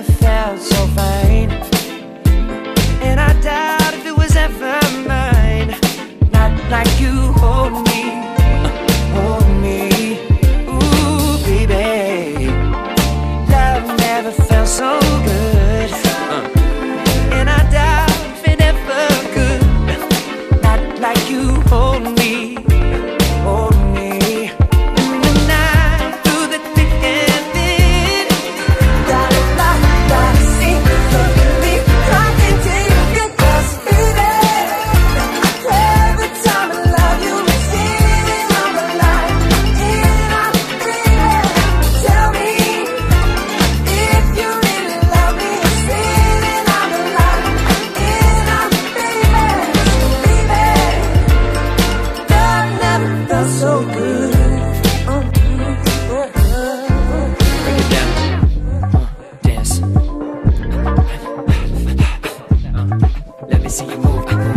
never felt so fine. see you move.